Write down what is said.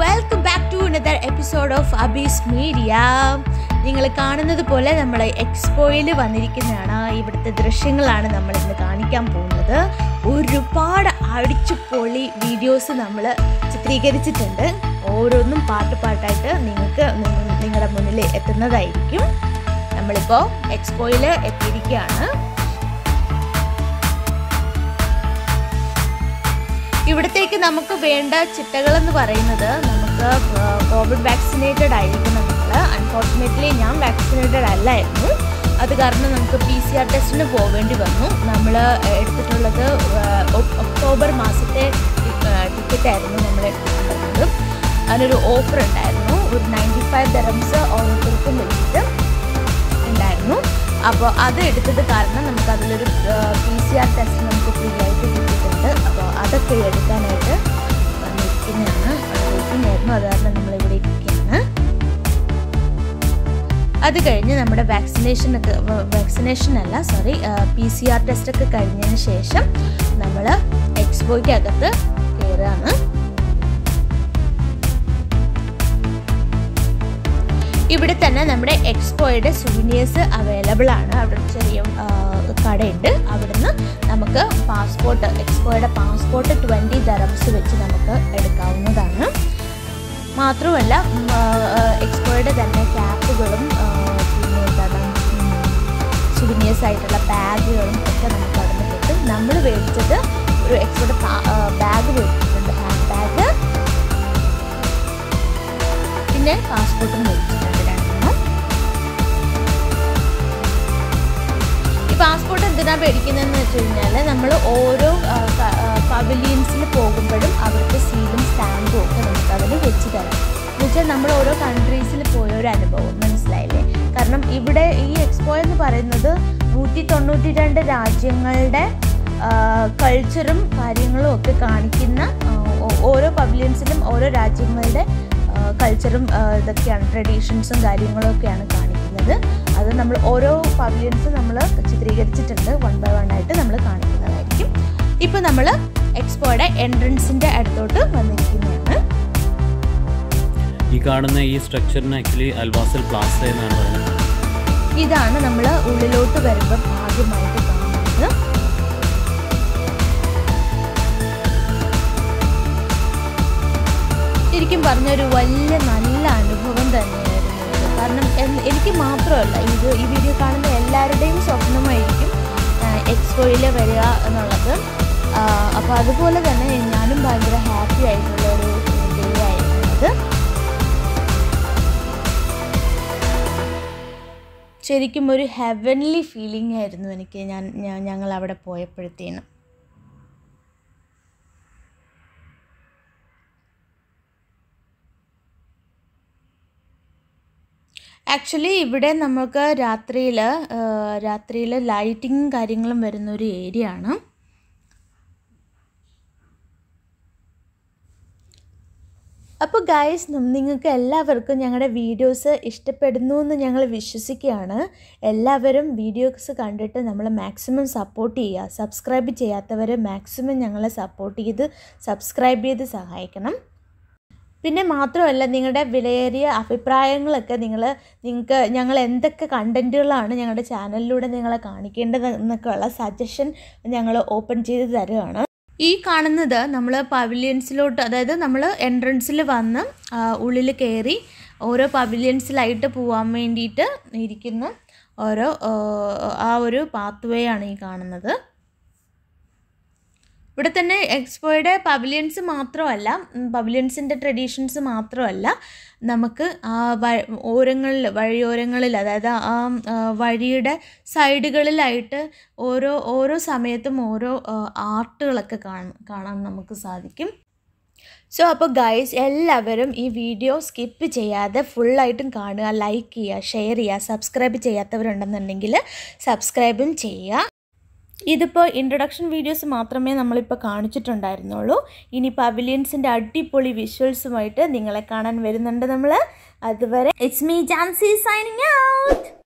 Welcome back to another episode of Abee's media നിങ്ങൾ കാണുന്നത് പോലെ നമ്മൾ എക്സ്പോയിൽ വന്നിരിക്കുന്നതാണ്. ഇവിടുത്തെ ദൃശ്യങ്ങളാണ് നമ്മൾ ഇന്ന് കാണിക്കാൻ പോകുന്നത്. ഒരുപാട് അടിച്ചു പൊളി വീഡിയോസ് നമ്മൾ ചിത്രീകരിച്ചിട്ടുണ്ട്. ഓരോന്നും പാട്ട് പാട്ടായിട്ട് നിങ്ങൾക്ക് നിങ്ങളുടെ മുന്നിൽ എത്തുന്നതായിരിക്കും. നമ്മളിപ്പോൾ എക്സ്പോയിൽ എത്തിയിരിക്കുകയാണ്. ഇവിടത്തേക്ക് നമുക്ക് വേണ്ട ചിട്ടകൾ എന്ന് പറയുന്നത് നമുക്ക് കോവിഡ് വാക്സിനേറ്റഡ് ആയിരിക്കണം നമ്മൾ അൺഫോർച്ചുനേറ്റ്ലി ഞാൻ വാക്സിനേറ്റഡ് അല്ലായിരുന്നു. അത് കാരണം നമുക്ക് പി സി ആർ ടെസ്റ്റിന് പോകേണ്ടി വന്നു. നമ്മൾ എടുത്തിട്ടുള്ളത് ഒക്ടോബർ മാസത്തെ ടിക്കറ്റ് ആയിരുന്നു നമ്മൾ എടുത്തിട്ടുള്ളത്. അതിനൊരു ഓഫർ ഉണ്ടായിരുന്നു. ഒരു നയന്റി ഫൈവ് ദറംസ് അപ്പോൾ അത് എടുത്തത് കാരണം നമുക്ക് അതിലൊരു പി സി ആർ ടെസ്റ്റ് നമുക്ക് ഫ്രീ ആയിട്ട് കിട്ടിയിട്ടുണ്ട്. അപ്പോൾ അതൊക്കെ എടുക്കാനായിട്ട് വന്നിരിക്കുന്നതാണ്. വെയിറ്റിംഗായിരുന്നു അത് കാരണം നമ്മളിവിടെ ഇരിക്കുകയാണ്. അത് കഴിഞ്ഞ് നമ്മുടെ വാക്സിനേഷൻ ഒക്കെ വാക്സിനേഷൻ അല്ല sorry P C R test ഒക്കെ കഴിഞ്ഞതിന് ശേഷം നമ്മൾ എക്സ്പോയ്ക്കകത്ത് കയറുകയാണ് ഇവിടെ തന്നെ നമ്മുടെ എക്സ്പോയുടെ സുവിനിയേഴ്സ് അവൈലബിൾ ആണ്. അവിടെ ചെറിയ കടയുണ്ട്. അവിടുന്ന് നമുക്ക് പാസ്പോർട്ട് എക്സ്പോയുടെ പാസ്പോർട്ട് ട്വന്റി ദറംസ് വെച്ച് നമുക്ക് എടുക്കാവുന്നതാണ്. മാത്രമല്ല എക്സ്പോയുടെ തന്നെ ക്യാപ്പുകളും പിന്നെ എന്താണ് സുവിനിയേഴ്സ് ആയിട്ടുള്ള ബാഗുകളും ഒക്കെ നമുക്ക് അവിടെ കിട്ടും. നമ്മൾ മേടിച്ചത് ഒരു എക്സ്പോയുടെ ബാഗ് മേടിച്ചിട്ടുണ്ട്. ഹാൻഡ് ബാഗ് പിന്നെ പാസ്പോർട്ടും മേടിച്ചിട്ടുണ്ട് എന്തിനാ പേടിക്കുന്നതെന്ന് വെച്ച് കഴിഞ്ഞാൽ നമ്മൾ ഓരോ പവലിയൻസിൽ പോകുമ്പോഴും അവർക്ക് സീലും സ്റ്റാമ്പും ഒക്കെ നമുക്ക് അതിൽ വെച്ച് തരാം. എന്ന് വെച്ചാൽ നമ്മൾ ഓരോ കൺട്രീസിൽ പോയ ഒരു അനുഭവം മനസ്സിലായില്ലേ? കാരണം ഇവിടെ ഈ എക്സ്പോ എന്ന് പറയുന്നത് നൂറ്റി തൊണ്ണൂറ്റി രണ്ട് രാജ്യങ്ങളുടെ കൾച്ചറും കാര്യങ്ങളും ഒക്കെ കാണിക്കുന്ന ഓരോ പവലിയൻസിലും ഓരോ രാജ്യങ്ങളുടെ കൾച്ചറും ഇതൊക്കെയാണ് ട്രഡീഷൻസും കാര്യങ്ങളും ഒക്കെയാണ് കാണിക്കുന്നത് അത് നമ്മൾ ഓരോ പവിലിയൻസ് നമ്മൾ ചിത്രീകരിച്ചിട്ടുണ്ട്. വൺ ബൈ വൺ ആയിട്ട് നമ്മൾ കാണിക്കുന്നതായിരിക്കും. ഇപ്പോൾ നമ്മൾ എക്സ്പോയുടെ എൻട്രൻസിന്റെ അടുത്തോട്ട് വന്നിരിക്കുന്നതാണ് ഈ കാണുന്ന ഈ സ്ട്രക്ചറിന് ആക്ച്വലി അൽവാസൽ പ്ലാസ എന്നാണ് പറയുന്നത്. ഇതാണ് നമ്മൾ ഉള്ളിലോട്ട് വരുമ്പം ആദ്യമായിട്ട് കാണുന്നത്. ശരിക്കും പറഞ്ഞൊരു വലിയ നല്ല അനുഭവം ഇത് കാരണം എനിക്ക് മാത്രമല്ല ഇത് ഈ വീഡിയോ കാണുന്ന എല്ലാവരുടെയും സ്വപ്നമായിരിക്കും എക്സ്പോയിൽ വരിക എന്നുള്ളത്. അപ്പോൾ അതുപോലെ തന്നെ ഞാനും ഭയങ്കര ഹാപ്പി ആയിട്ടുള്ള ഒരു ഡേ ആയിരുന്നു ശരിക്കും ഒരു ഹെവൻലി ഫീലിംഗ് ആയിരുന്നു എനിക്ക് ഞാൻ- ഞങ്ങൾ അവിടെ പോയപ്പോഴത്തേനും. ആക്ച്വലി ഇവിടെ നമുക്ക് രാത്രിയിൽ രാത്രിയിൽ ലൈറ്റിങ്ങും കാര്യങ്ങളും വരുന്ന ഒരു ഏരിയ ആണ് അപ്പോൾ ഗായ്സ് നിങ്ങൾക്ക് എല്ലാവർക്കും ഞങ്ങളുടെ വീഡിയോസ് ഇഷ്ടപ്പെടുന്നു എന്ന് ഞങ്ങൾ വിശ്വസിക്കുകയാണ്. എല്ലാവരും വീഡിയോസ് കണ്ടിട്ട് നമ്മൾ മാക്സിമം സപ്പോർട്ട് ചെയ്യുക. സബ്സ്ക്രൈബ് ചെയ്യാത്തവർ മാക്സിമം ഞങ്ങളെ സപ്പോർട്ട് ചെയ്ത് സബ്സ്ക്രൈബ് ചെയ്ത് സഹായിക്കണം. പിന്നെ മാത്രമല്ല നിങ്ങളുടെ വിലയേറിയ അഭിപ്രായങ്ങളൊക്കെ നിങ്ങൾ നിങ്ങൾക്ക് ഞങ്ങൾ എന്തൊക്കെ കണ്ടന്റുകളാണ് ഞങ്ങളുടെ ചാനലിലൂടെ നിങ്ങളെ കാണിക്കേണ്ടത് എന്നൊക്കെയുള്ള സജഷൻ ഞങ്ങൾ ഓപ്പൺ ചെയ്ത് തരുകയാണ് ഈ കാണുന്നത് നമ്മൾ പവിലിയൻസിലോട്ട് അതായത് നമ്മൾ എൻട്രൻസിൽ വന്ന് ഉള്ളിൽ കയറി ഓരോ പവിലിയൻസിലായിട്ട് പോകാൻ വേണ്ടിയിട്ട് ഇരിക്കുന്ന. ഓരോ ആ, ഒരു പാത്വേ ആണ് ഈ കാണുന്നത്. ഇവിടെ തന്നെ എക്സ്പോയുടെ പവിലിയൻസ് മാത്രമല്ല പവിലിയൻസിന്റെ ട്രഡീഷൻസ് മാത്രമല്ല നമുക്ക് ആ ഓരങ്ങളിൽ വഴിയോരങ്ങളിൽ അതായത് ആ ആ, വഴിയുടെ സൈഡുകളിലായിട്ട് ഓരോ ഓരോ സമയത്തും ഓരോ ആർട്ടുകളൊക്കെ കാണാൻ കാണാൻ നമുക്ക് സാധിക്കും. സോ അപ്പോൾ ഗൈസ് എല്ലാവരും ഈ വീഡിയോ സ്കിപ്പ് ചെയ്യാതെ ഫുള്ളായിട്ടും കാണുക ലൈക്ക് ചെയ്യുക ഷെയർ ചെയ്യുക സബ്സ്ക്രൈബ് ചെയ്യാത്തവരുണ്ടെന്നുണ്ടെങ്കിൽ സബ്സ്ക്രൈബും ചെയ്യുക. ഇതിപ്പോൾ ഇൻട്രൊഡക്ഷൻ വീഡിയോസ് മാത്രമേ നമ്മളിപ്പോൾ കാണിച്ചിട്ടുണ്ടായിരുന്നുള്ളൂ. ഇനി പവിലിയൻസിന്റെ അടിപൊളി വിഷ്വൽസുമായിട്ട് നിങ്ങളെ കാണാൻ വരുന്നുണ്ട് നമ്മൾ അതുവരെ it's me Jancy signing out